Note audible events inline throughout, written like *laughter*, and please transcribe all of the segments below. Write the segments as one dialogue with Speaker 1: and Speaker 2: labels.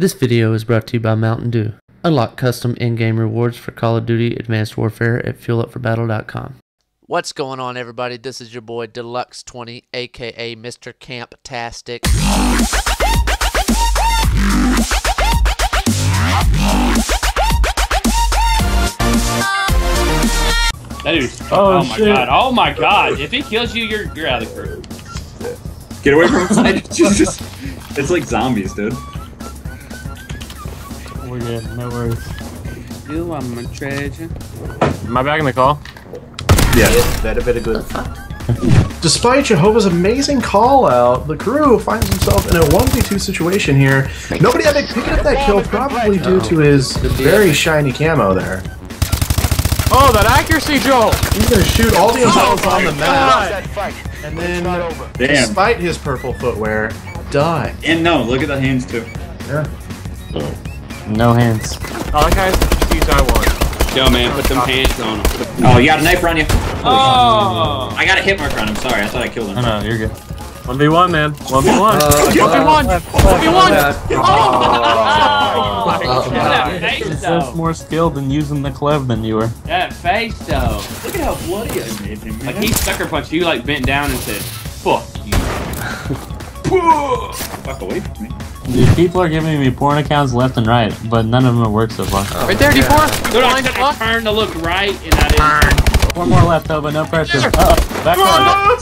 Speaker 1: This video is brought to you by Mountain Dew. Unlock custom in-game rewards for Call of Duty Advanced Warfare at fuelupforbattle.com.
Speaker 2: What's going on, everybody? This is your boy Deluxe20, aka Mr. Camp-tastic.
Speaker 3: That dude's.
Speaker 4: Oh,
Speaker 3: Oh, my
Speaker 4: shit.
Speaker 3: god. Oh my god. If he kills you, you're you're out of the crew.
Speaker 5: Get away from him. *laughs* It's like zombies, dude.
Speaker 4: We're good. No worries.
Speaker 6: You are my treasure.
Speaker 4: Am I back in the call?
Speaker 6: Very, very good. *laughs*
Speaker 7: Despite Jahova's amazing call out, the crew finds himself in a 1v2 situation here. Nobody had to pick up that kill, probably due to his very shiny camo there.
Speaker 4: Oh, that accuracy, Joel!
Speaker 7: He's gonna shoot all the oh impels on the map,
Speaker 4: God.
Speaker 7: and then,
Speaker 5: Damn.
Speaker 7: despite his purple footwear, die.
Speaker 5: And no, look at the hands too.
Speaker 7: Yeah. Oh.
Speaker 4: No hands. I like how he's I one.
Speaker 6: Yo, man, put them pants on him.
Speaker 5: Oh, you got a knife on you.
Speaker 3: Oh!
Speaker 5: I got a hit marker on him. Sorry, I thought I killed him.
Speaker 4: No, no, you're good. 1v1, man. 1v1.
Speaker 7: Uh,
Speaker 4: 1v1! 1v1!
Speaker 3: Oh my
Speaker 1: Oh,
Speaker 3: god. That face
Speaker 4: It's just more skilled in using the clev than you were.
Speaker 3: That face though.
Speaker 5: Look at how bloody I made him.
Speaker 3: Like he sucker punched you, like bent down and said, "Fuck you." *laughs*
Speaker 5: Fuck away from me.
Speaker 4: Dude, people are giving me porn accounts left and right, but none of them have worked so far.
Speaker 2: Oh, right there, D4!
Speaker 3: Dude, I took turn to look right, and I didn't.
Speaker 4: Four more left, though, but no pressure. Uh-oh. Back on.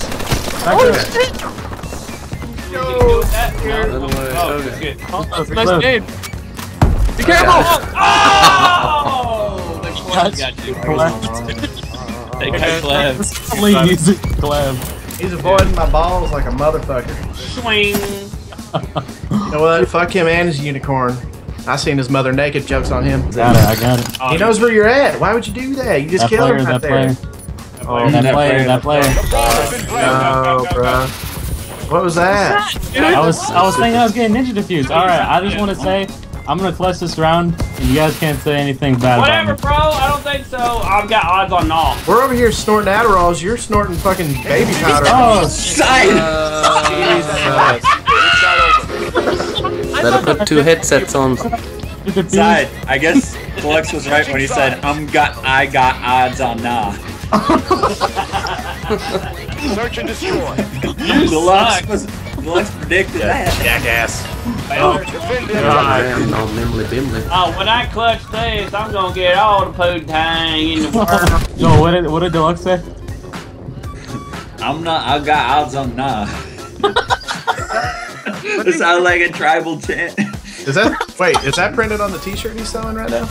Speaker 4: Back on.
Speaker 3: Did you do that? Oh, that's good.
Speaker 4: Oh,
Speaker 3: Nice game. Be careful! *laughs* Oh! The clev got you. They got clev.
Speaker 4: Only using clev.
Speaker 7: He's avoiding my balls like a motherfucker.
Speaker 3: Swing.
Speaker 7: You know what? Fuck him and his unicorn. I seen his mother naked. Jokes on him.
Speaker 4: Got it, I got it.
Speaker 3: Oh,
Speaker 7: He knows where you're at. Why would you do that? You just
Speaker 4: That
Speaker 7: killed
Speaker 4: player,
Speaker 7: him right
Speaker 4: that
Speaker 7: there.
Speaker 4: player.
Speaker 7: Oh,
Speaker 4: That
Speaker 5: That
Speaker 4: player,
Speaker 5: player,
Speaker 4: that player.
Speaker 7: no, bro. What was that?
Speaker 4: I was I was thinking I was getting ninja diffused. Alright, I just want to say I'm gonna clutch this round and you guys can't say anything bad
Speaker 3: Whatever,
Speaker 4: about me.
Speaker 3: bro. I don't think so. I've got odds on all.
Speaker 7: We're over here snorting Adderalls. You're snorting fucking baby oh, powder.
Speaker 4: Oh,
Speaker 5: Side. *laughs* *laughs*
Speaker 1: Better put two headsets on.
Speaker 4: diffused.
Speaker 5: Side. I guess Flex was right when he said, "I'm got, I got odds on nah."
Speaker 8: Search and destroy.
Speaker 5: You *laughs* Deluxe was, Deluxe predicted that.
Speaker 7: Jackass.
Speaker 8: Defend them.
Speaker 1: Man, all nimbly bimbly.
Speaker 3: Oh, when I clutch this, I'm gonna get all the poo tang in the world. *laughs*
Speaker 4: Yo, what did what did Deluxe say?
Speaker 5: I'm not. I got odds on nah. That sounds like a tribal chant.
Speaker 7: Is that wait? Is that printed on the T-shirt he's selling right now?